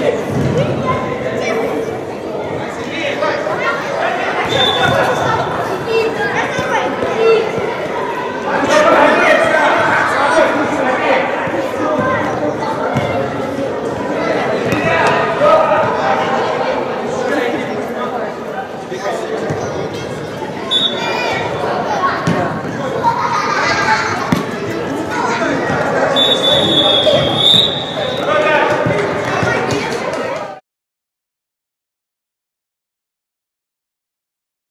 Yes.